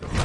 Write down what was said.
Go.